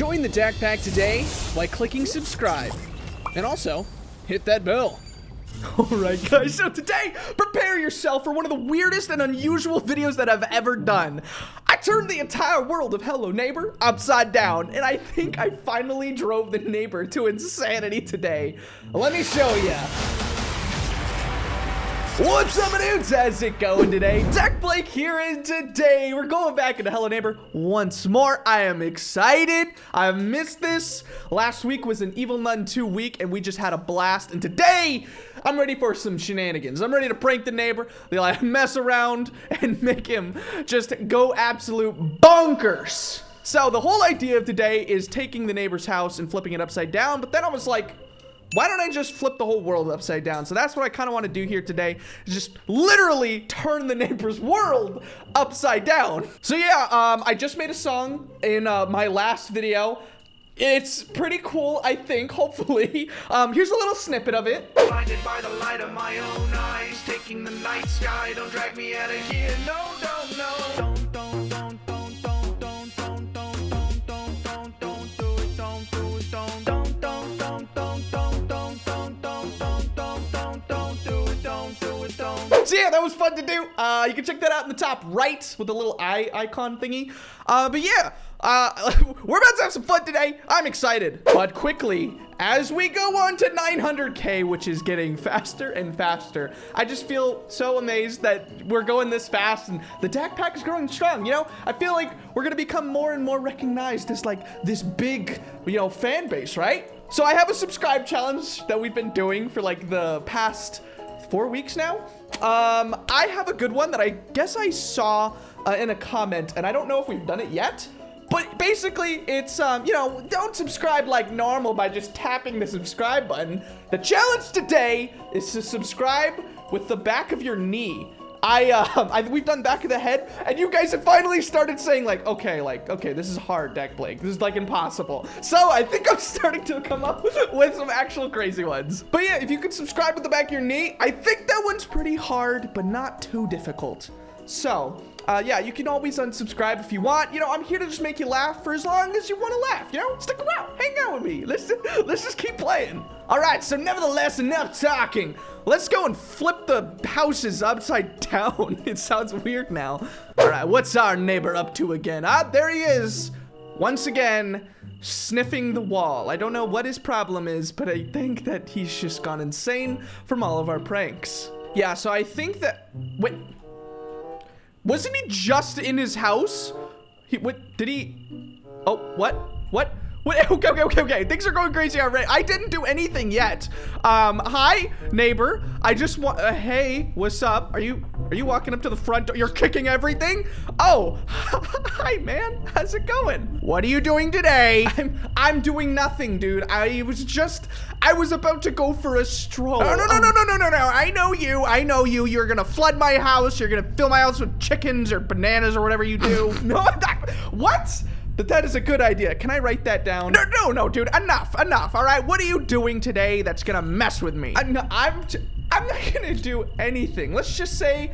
Join the Dak Pack today by clicking subscribe. And also, hit that bell. Alright guys, so today, prepare yourself for one of the weirdest and unusual videos that I've ever done. I turned the entire world of Hello Neighbor upside down, and I think I finally drove the neighbor to insanity today. Let me show you. What's up, dudes? How's it going today? Dak Blake here, and today we're going back into Hello Neighbor once more. I am excited. I've missed this. Last week was an Evil Nun 2 week, and we just had a blast. And today, I'm ready for some shenanigans. I'm ready to prank the neighbor, they like mess around, and make him just go absolute bonkers. So the whole idea of today is taking the neighbor's house and flipping it upside down, but then I was like, why don't I just flip the whole world upside down? So that's what I kind of want to do here today. Just literally turn the neighbor's world upside down. So yeah, um, I just made a song in uh, my last video. It's pretty cool, I think, hopefully. Um, here's a little snippet of it. Blinded by the light of my own eyes, taking the night sky. Don't drag me out of here. No, don't, no. That was fun to do. Uh, you can check that out in the top right with the little eye icon thingy. Uh, but yeah, uh, we're about to have some fun today. I'm excited. But quickly, as we go on to 900k, which is getting faster and faster, I just feel so amazed that we're going this fast and the Dak Pack is growing strong. You know, I feel like we're gonna become more and more recognized as like this big, you know, fan base, right? So I have a subscribe challenge that we've been doing for like the past four weeks now. Um, I have a good one that I guess I saw uh, in a comment, and I don't know if we've done it yet. But basically, it's, um, you know, don't subscribe like normal by just tapping the subscribe button. The challenge today is to subscribe with the back of your knee. I, um, I, we've done back of the head, and you guys have finally started saying like, okay, like, okay, this is hard, Dak Blake. This is like impossible. So I think I'm starting to come up with some actual crazy ones. But yeah, if you could subscribe with the back of your knee, I think that one's pretty hard, but not too difficult. So, uh, yeah, you can always unsubscribe if you want. You know, I'm here to just make you laugh for as long as you want to laugh. You know, stick around, hang out with me. Let's let's just keep playing. All right. So nevertheless, enough talking. Let's go and flip the houses upside down. It sounds weird now. All right. What's our neighbor up to again? Ah, there he is. Once again, sniffing the wall. I don't know what his problem is, but I think that he's just gone insane from all of our pranks. Yeah. So I think that wait. Wasn't he just in his house? He what did he Oh, what? What? What? Okay, okay, okay, okay. Things are going crazy already. I didn't do anything yet. Um, hi, neighbor. I just want. Uh, hey, what's up? Are you are you walking up to the front door? You're kicking everything? Oh, hi, man. How's it going? What are you doing today? I'm I'm doing nothing, dude. I was just I was about to go for a stroll. No, no, no, no, no, no, no, no. I know you. I know you. You're gonna flood my house. You're gonna fill my house with chickens or bananas or whatever you do. no, that, what? That that is a good idea. Can I write that down? No, no, no, dude. Enough, enough. All right. What are you doing today that's gonna mess with me? I'm, I'm, t- I'm not gonna do anything. Let's just say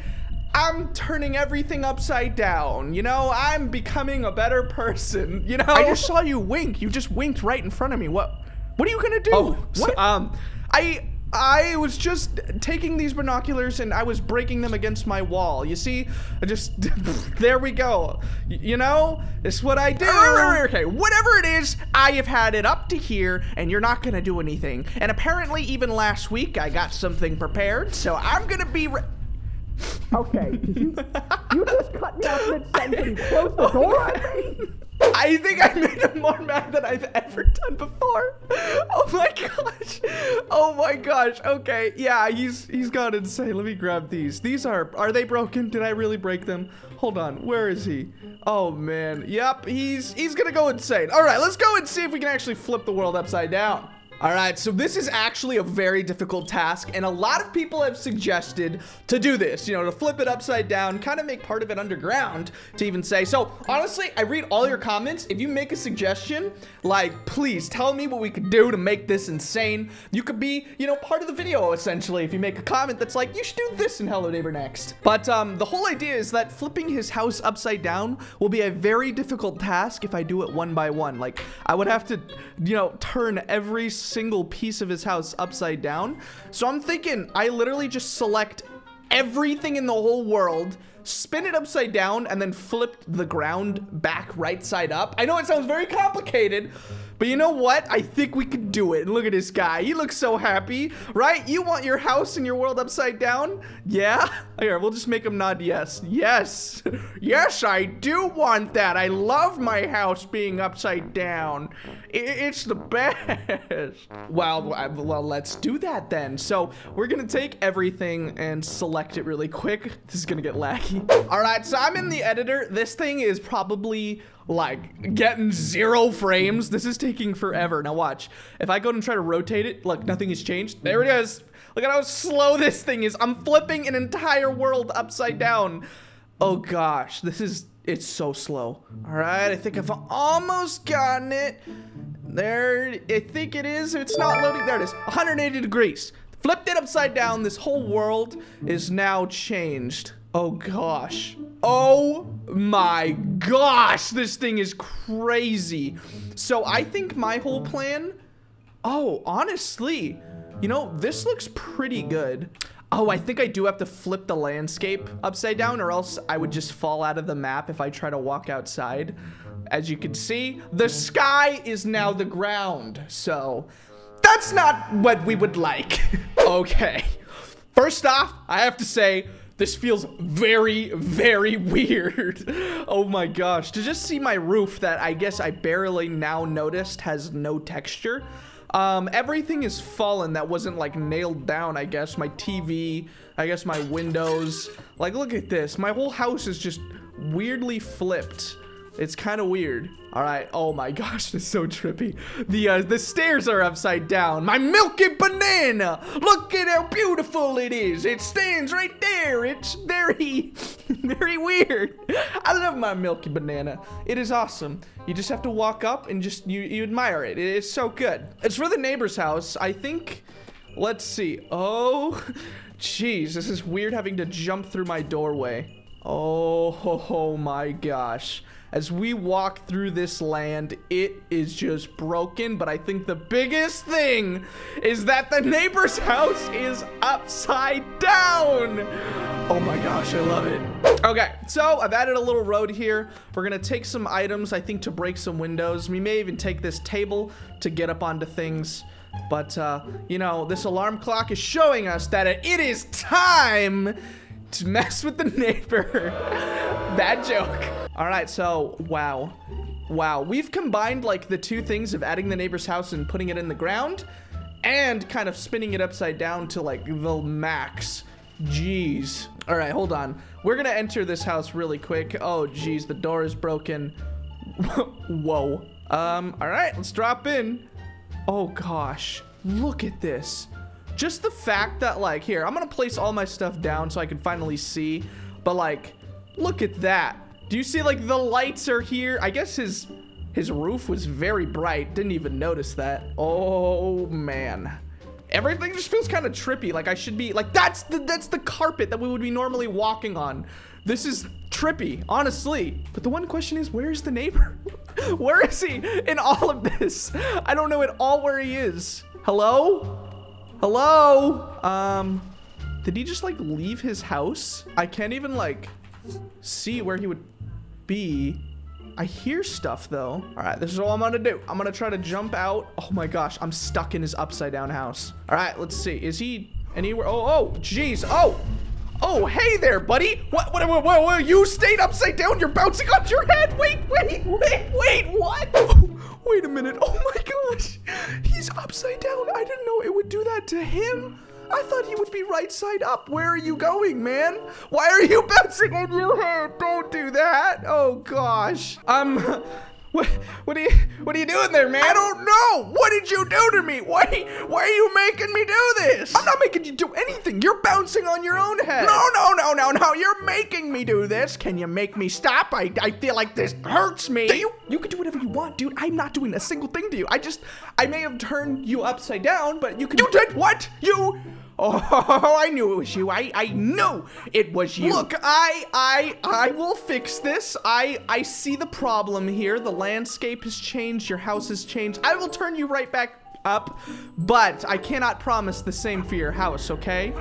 I'm turning everything upside down. You know, I'm becoming a better person. You know, I just saw you wink. You just winked right in front of me. What? What are you gonna do? Oh, what? um, I. I was just taking these binoculars and I was breaking them against my wall. You see, I just there we go. Y- you know, it's what I do. Okay, whatever it is, I have had it up to here, and you're not gonna do anything. And apparently, even last week, I got something prepared, so I'm gonna be. Re- Okay, you, you just cut me off mid-sentence and closed the door on me? I think I made him more mad than I've ever done before. Oh my gosh. Oh my gosh. Okay. Yeah, he's he's gone insane. Let me grab these. These are are they broken? Did I really break them? Hold on. Where is he? Oh man. Yep, he's he's gonna go insane. Alright, let's go and see if we can actually flip the world upside down. All right, so this is actually a very difficult task, and a lot of people have suggested to do this, you know, to flip it upside down, kind of make part of it underground to even say. So, honestly, I read all your comments. If you make a suggestion, like, please tell me what we could do to make this insane. You could be, you know, part of the video, essentially, if you make a comment that's like, you should do this in Hello Neighbor next. But um, the whole idea is that flipping his house upside down will be a very difficult task if I do it one by one. Like, I would have to, you know, turn every single piece of his house upside down. So I'm thinking I literally just select everything in the whole world, spin it upside down, and then flip the ground back right side up. I know it sounds very complicated, but you know what? I think we could do it. And look at this guy. He looks so happy, right? You want your house and your world upside down? Yeah? Here, we'll just make him nod yes. Yes. Yes, I do want that. I love my house being upside down. It's the best. Well, uh, well, let's do that then. So we're gonna take everything and select it really quick. This is gonna get laggy. All right, so I'm in the editor. This thing is probably like getting zero frames. This is taking forever. Now watch. If I go and try to rotate it, look, nothing has changed. There it is. Look at how slow this thing is. I'm flipping an entire world upside down. Oh gosh, this is, it's so slow. All right, I think I've almost gotten it. There, I think it is. It's not loading. There it is. 180 degrees. Flipped it upside down. This whole world is now changed. Oh gosh. Oh my gosh. This thing is crazy. So I think my whole plan. Oh, honestly, you know, this looks pretty good. Oh, I think I do have to flip the landscape upside down or else I would just fall out of the map if I try to walk outside. As you can see, the sky is now the ground. So that's not what we would like. okay. First off, I have to say, this feels very, very weird. oh my gosh. To just see my roof that I guess I barely now noticed has no texture. Um, everything is fallen that wasn't like nailed down, I guess. My TV, I guess my windows. Like, look at this. My whole house is just weirdly flipped. It's kind of weird. All right. Oh my gosh, it's so trippy. The uh, the stairs are upside down. My milky banana. Look at how beautiful it is. It stands right there. It's very, very weird. I love my milky banana. It is awesome. You just have to walk up and just you you admire it. It is so good. It's for the neighbor's house. I think. Let's see. Oh, jeez, this is weird having to jump through my doorway. Oh, oh my gosh. As we walk through this land, it is just broken. But I think the biggest thing is that the neighbor's house is upside down. Oh my gosh, I love it. Okay, so I've added a little road here. We're gonna take some items, I think, to break some windows. We may even take this table to get up onto things. But, uh, you know, this alarm clock is showing us that it is time to mess with the neighbor. Bad joke. All right, so wow. Wow, we've combined like the two things of adding the neighbor's house and putting it in the ground and kind of spinning it upside down to like the max. Jeez. All right, hold on. We're gonna enter this house really quick. Oh, jeez, the door is broken. Whoa. Um, all right, let's drop in. Oh gosh, look at this. Just the fact that like, here, I'm gonna place all my stuff down so I can finally see. But like, look at that. Do you see like the lights are here? I guess his his roof was very bright. Didn't even notice that. Oh man. Everything just feels kind of trippy. Like I should be like that's the that's the carpet that we would be normally walking on. This is trippy, honestly. But the one question is, where is the neighbor? where is he in all of this? I don't know at all where he is. Hello? Hello? Um, did he just like leave his house? I can't even like see where he would be. I hear stuff though. All right, this is all I'm gonna do. I'm gonna try to jump out. Oh my gosh, I'm stuck in his upside down house. All right, let's see. Is he anywhere? Oh, oh, jeez. Oh, oh, hey there, buddy. What, what, what, what, what, you stayed upside down. You're bouncing on your head. Wait, wait, wait, wait, what? Wait a minute. Oh my gosh, he's upside down. I didn't know it would do that to him. I thought he would be right side up. Where are you going, man? Why are you bouncing on your head? Don't do that. Oh gosh. Um, What, what are you what are you doing there, man? I don't know. What did you do to me? Why why are you making me do this? I'm not making you do anything. You're bouncing on your own head. No, no, no, no, no. You're making me do this. Can you make me stop? I, I feel like this hurts me. Do you you can do whatever you want, dude. I'm not doing a single thing to you. I just I may have turned you upside down, but you can You did what? You Oh, I knew it was you. I, I knew it was you. Look, I I I will fix this. I I see the problem here. The landscape has changed. Your house has changed. I will turn you right back up, but I cannot promise the same for your house, okay?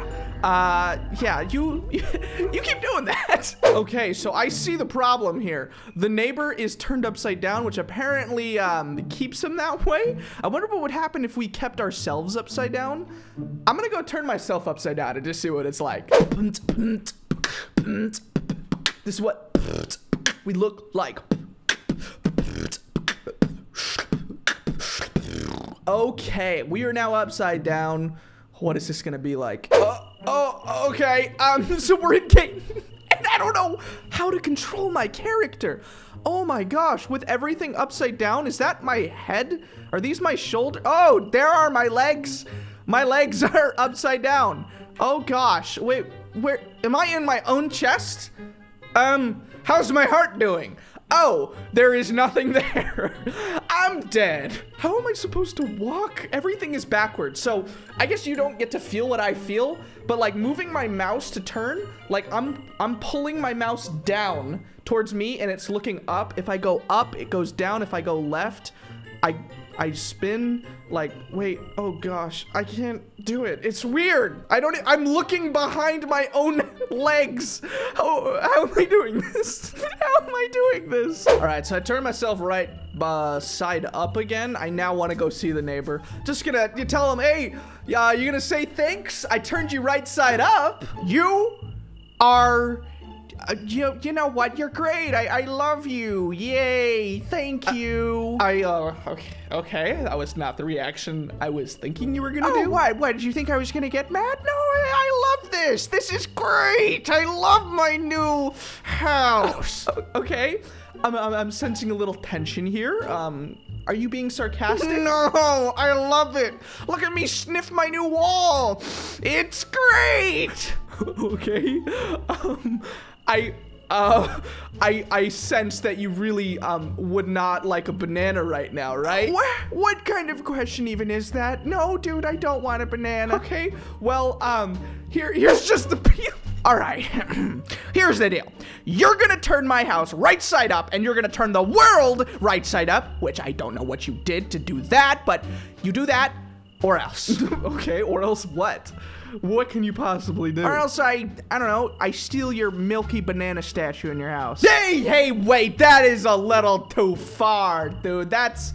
Uh, yeah, you, you keep doing that. Okay, so I see the problem here. The neighbor is turned upside down, which apparently, um, keeps him that way. I wonder what would happen if we kept ourselves upside down. I'm gonna go turn myself upside down and just see what it's like. This is what we look like. Okay, we are now upside down. What is this gonna be like? Uh, oh, okay. Um, so we're in game, and I don't know how to control my character. Oh my gosh, with everything upside down, is that my head? Are these my shoulder? Oh, there are my legs. My legs are upside down. Oh gosh, wait, where, am I in my own chest? Um, how's my heart doing? Oh, there is nothing there. I'm dead. How am I supposed to walk? Everything is backwards. So I guess you don't get to feel what I feel, but like moving my mouse to turn, like I'm I'm pulling my mouse down towards me and it's looking up. If I go up, it goes down. If I go left, I I spin like wait oh gosh I can't do it. It's weird. I don't I'm looking behind my own legs. How, how am I doing this? How am I doing this? All right so I turn myself right uh, side up again. I now want to go see the neighbor. Just gonna you tell him hey yeah you're gonna say thanks? I turned you right side up. You are uh, you, you know what? You're great. I, I love you. Yay. Thank you. I, uh, okay. Okay. That was not the reaction I was thinking you were gonna Oh, do. what? What? Did you think I was gonna get mad? No, I, I love this. This is great. I love my new house. Okay. I'm, I'm, I'm sensing a little tension here. Um, are you being sarcastic? No, I love it. Look at me sniff my new wall. It's great. okay. Um, I uh I I sense that you really um would not like a banana right now, right? What? What kind of question even is that? No, dude, I don't want a banana. Okay. Well, um here here's just the peel. All right. Here's the deal. You're gonna turn my house right side up, and you're gonna turn the world right side up, which I don't know what you did to do that, but you do that, or else. okay, or else what? What can you possibly do? or else I, I don't know, I steal your milky banana statue in your house. Hey, hey, wait, that is a little too far, dude. That's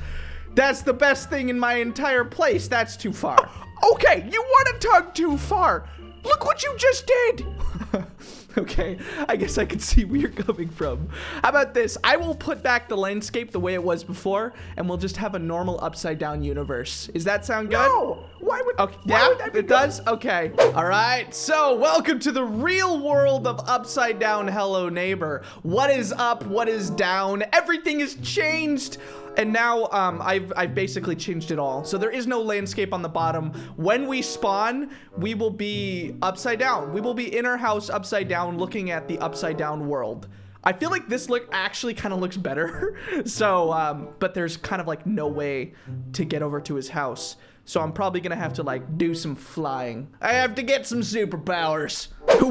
that's the best thing in my entire place. That's too far. Okay, you want to tug too far. Look what you just did. okay, I guess I can see where you're coming from. How about this? I will put back the landscape the way it was before, and we'll just have a normal upside down universe. Does that sound good? No. Why would? Okay, why yeah, would that be it does? Okay. All right, so welcome to the real world of Upside Down Hello Neighbor. What is up? What is down? Everything is changed. And now um, I've, I've basically changed it all. So there is no landscape on the bottom. When we spawn, we will be upside down. We will be in our house upside down looking at the upside down world. I feel like this look actually kind of looks better. so, um, but there's kind of like no way to get over to his house. So I'm probably gonna have to like do some flying. I have to get some superpowers.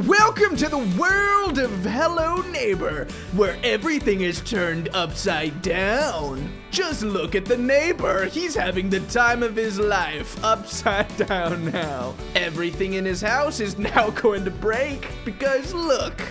Welcome to the world of Hello Neighbor, where everything is turned upside down. Just look at the neighbor. He's having the time of his life upside down now. Everything in his house is now going to break because look,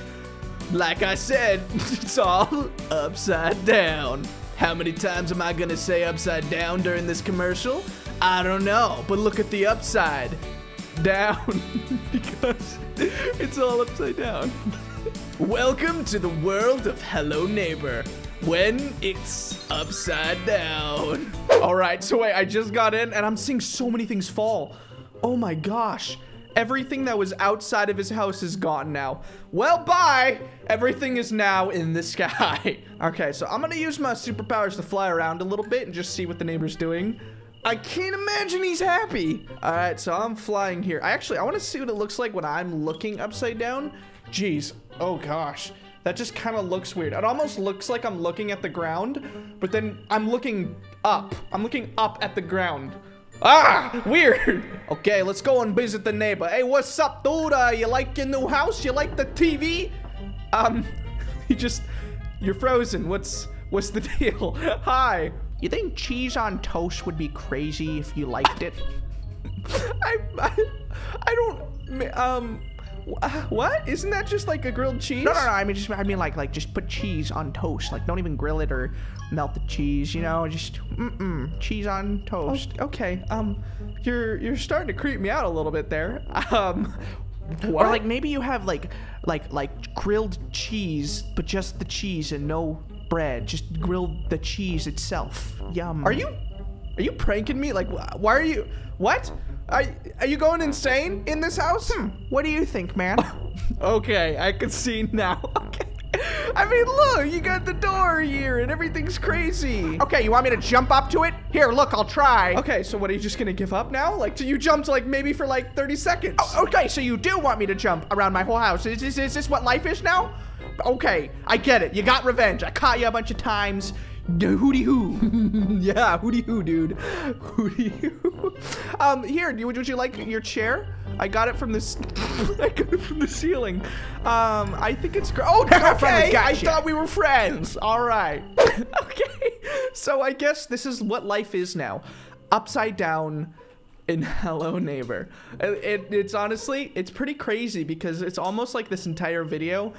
like I said, it's all upside down. How many times am I gonna say upside down during this commercial? I don't know, but look at the upside down because it's all upside down. Welcome to the world of Hello Neighbor when it's upside down. All right, so wait, I just got in and I'm seeing so many things fall. Oh my gosh. Everything that was outside of his house is gone now. Well, bye. Everything is now in the sky. okay, so I'm gonna use my superpowers to fly around a little bit and just see what the neighbor's doing. I can't imagine he's happy. All right, so I'm flying here. I actually, I want to see what it looks like when I'm looking upside down. Jeez. Oh gosh. That just kind of looks weird. It almost looks like I'm looking at the ground, but then I'm looking up. I'm looking up at the ground. Ah, weird. Okay, let's go and visit the neighbor. Hey, what's up, dude? Uh, you like your new house? You like the TV? Um, you just, you're frozen. What's, what's the deal? Hi. You think cheese on toast would be crazy if you liked it? I, I, I don't, um, what? Isn't that just like a grilled cheese? No, no, no. I mean, just I mean, like, like, just put cheese on toast. Like, don't even grill it or melt the cheese. You know, just mm-mm, cheese on toast. Okay, um, you're you're starting to creep me out a little bit there. Um, what? Or like maybe you have like, like, like grilled cheese, but just the cheese and no bread. Just grill the cheese itself. Yum. are you are you pranking me? Like, why are you? What? Are are you going insane in this house? Hmm, What do you think, man? Okay, I can see now. I mean, look, you got the door here and everything's crazy. okay, you want me to jump up to it? Here, look, I'll try. Okay, so what are you just gonna give up now? Like, you jumped like maybe for like 30 seconds. Oh, Okay, so you do want me to jump around my whole house. Is this, is this what life is now? Okay, I get it. You got revenge. I caught you a bunch of times. Hooty hoo. yeah, hooty hoo, dude. Hooty hoo. Um, here, would you like your chair? I got it from this. I got it from the ceiling. Um, I think it's. Oh, okay. I thought we were friends. All right. okay. So I guess this is what life is now. Upside down in Hello Neighbor. It, it- it's honestly, it's pretty crazy because it's almost like this entire video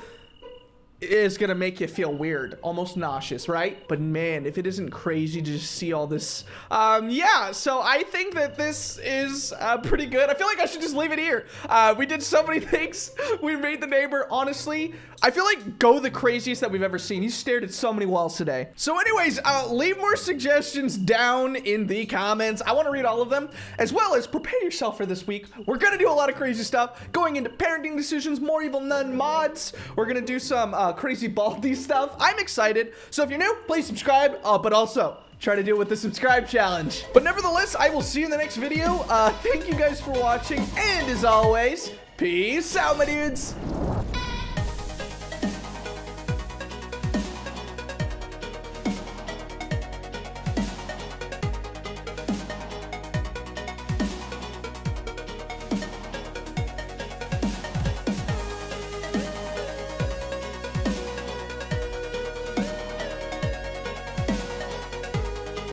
is gonna make you feel weird, almost nauseous, right? But man, if it isn't crazy to just see all this, um, yeah. So I think that this is uh, pretty good. I feel like I should just leave it here. Uh, we did so many things. We made the neighbor. Honestly, I feel like go the craziest that we've ever seen. He stared at so many walls today. So, anyways, uh, leave more suggestions down in the comments. I want to read all of them, as well as prepare yourself for this week. We're gonna do a lot of crazy stuff, going into parenting decisions, more evil nun mods. We're gonna do some uh, crazy Baldi stuff. I'm excited. So if you're new, please subscribe. Uh, but also try to deal with the subscribe challenge. But nevertheless, I will see you in the next video. Uh, thank you guys for watching, and as always, peace out, my dudes.